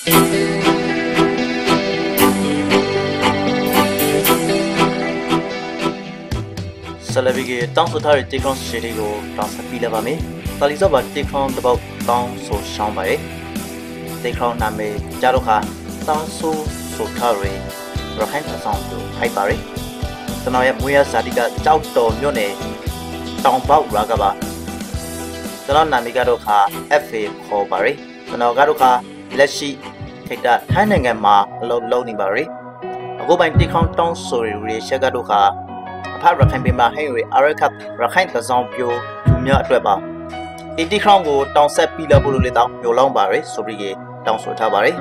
ဆလဘီကတောင်းဆိုထားတဲ့တေခွန်ရှေလေးကိုတောင်းဆက်ပြီးလည်းပါမယ်။တာလီဆော့ပါတေခွန်တစ်ပေါက်တောင်းဆိုရှောင်းပါတယ်။တေခွန်နာမည်ကြားတော့ခါတောင်းဆိုဆိုထားရယ်ရခိုင်အဆောင်ကိုဖိုက်ပါရယ်။ကျွန်တော်ရဲ့မွေးရဇာတိကကြောက်တော်မြို့နယ်တောင်ပေါက်ရာကပါကျွန်တော်နာမည်ကတော့ခါ FA ခေါ်ပါရယ်။ကျွန်တော်ကတော့ခါလက်ရှိ ခိတ္တထိုင်းနိုင်ငံမှာအလုပ်လုပ်နေပါရယ်။အခုပိုင်းတေခွန်တောင်းဆိုရယ်ရှက်ကတော့ခါဖတ်ရခိုင်ပြည်မှာဟဲ့ရီအရခတ်ရခိုင်တစောင်းပြိုလူများအတွက်ပါ80 crown ကိုတောင်းဆက်ပြီးလောက်ဖို့လေတောင်းမျိုးလောင်းပါရယ်ဆိုပြီးတောင်းဆိုထားပါရယ်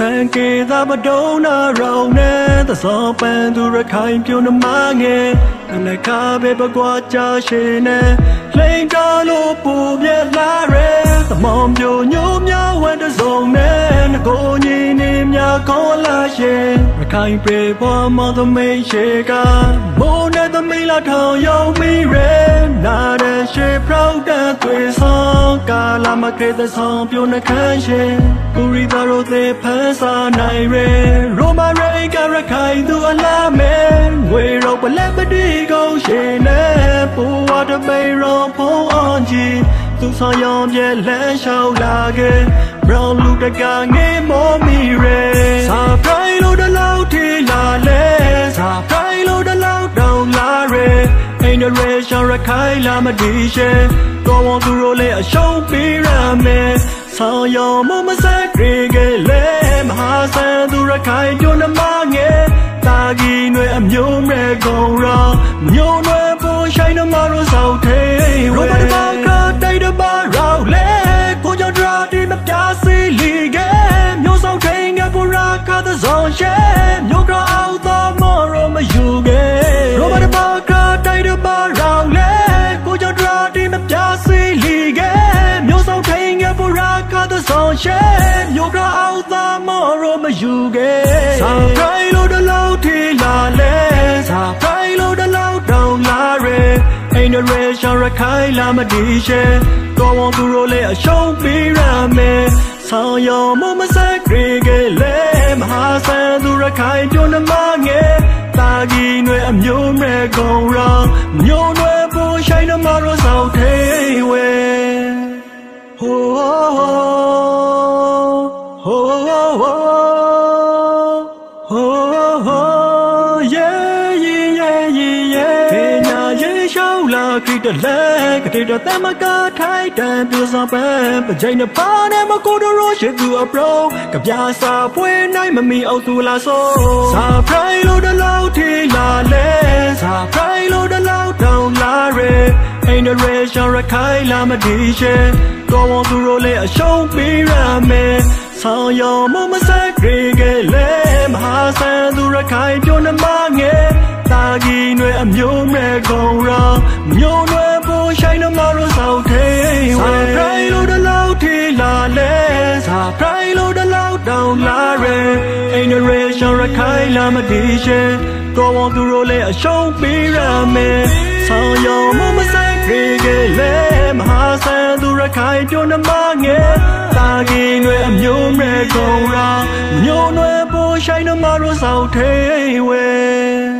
ဆန်ကေသာမဒုံနာရောင်နဲ့သစောပန်းသူရခိုင်ပြုံးနှမငယ်လည်းကားပဲပကွာချရှိနေလိန်တာလို့ပူပြက်လာရဲသမောင်ပြိုညိုးများဝတ်တစုံနဲ့ငကိုညီနေများခေါ်လာရှင်ရခိုင်ပြေပွားမောသမိန်ရှိကမိုးနဲ့သမီးလာထောင်ရောက်မိရဲနာတဲ့ရှိပရောက်တဲ့သွေးဆောင်ကာလာမကတဲ့ဆောင်ပြိုနှခမ်းရှင်ပူ ရီသားတို့သေဖန်းစာနိုင်ရဲရိုမာရိကရခိုင်သူအလားမဲငွေရောပလက်ပတိကုန်ရှင်နဲ့ပူဝတ်တမိန်ရောဖုံးအောင်ကြီးသူဆောင်ရောင်ပြဲလမ်းလျှောက်လာခဲ့ brown လူတကငေးမောမီရဲစာဖိုင်လို့တလောက်ထီလာလဲစာဖိုင်လို့တလောက်တောင်လာရဲအိန္ဒရေရှောရခိုင်လာမဒီရှဲတော်ဝန်သူတို့လည်းအရှုံးပေးရမယ်ဆောင်ရောင်မမဆက် ရေကလေးမဟာဆန်သူရခိုင်ကျွန်းမငယ်တာကြီးတွေအမျိုးမဲ့ကုန်ရောမျိုးနွယ်ပေါ်ဆိုင်နမတို့ဆောက်ထေးရိုဘတ်ဘာကတိုက်တပါရောက်လေကိုကြောင့်ဒရာဒီမပြစီလီကမျိုးဆောက်ထိန်ငယ်ပူရာကသဇောင်းရှဲမျိုးကအောက်သောမော်ရောမယူခဲ့ ရာကသဇောင်းရှဲမျိုးကအောက်သောမော်ရောမယူခဲ့စာဖိုင်လို့တလောက်ထီလာလဲစာဖိုင်လို့တလောက်တောင်လာရဲအိန္ဒရေရှောရခိုင်လာမဒီရှဲတော်ဝန်သူတို့လည်းအရှုံးပေးရမယ်ဆောင်ရောင်မမဆက်ရေကလေးမဟာဆန်သူရခိုင်ကျွန်းမငယ်တာကြီးတွေအမျိုးမဲ့ကုန်ရောမျိုးတွေပေါ်ဆိုင်နမရောဆောက်သေးဝဲဟိုဟိုဟို တလဲကတိတသမကထိုက်တန်ပြစပန်းပကြိုင်နပါနဲ့မကိုတို့ရောရှိသူအပရောကပြာစာပွဲနိုင်မမီအောင်သူလာဆိုစာဖရိုင်လို့တလောက်ထီလာလဲစာဖရိုင်လို့တလောက်တောင်လာရဲအိန္ဒရေရှောင်းရခိုင်လာမဒီရှဲတော်ဝန်သူတို့လည်းအရှုံးပေးရမယ်ဆောင်ရောင်မမဆက်ရေကလေးမဟာဆန်သူရခိုင်ပြုံးနှမငယ်တာကြီးတွေအမျိုးမဲ့ကုန်ရောမျိုး ရေရှောင်းရခိုင်လာမဒီရှဲတော်ဝန်သူတို့လည်းအရှုံးပေးရမယ်ဆောင်ရောင်မမဆက်ရေကလေးမဟာဆန်သူရခိုင်ပြုံးနှမငယ်တာကြီးတွေအမျိုးမဲ့ကုန်ရောမျိုးနွယ်ပေါ်ဆိုင်နှမတို့ဆောက်သေးဝဲ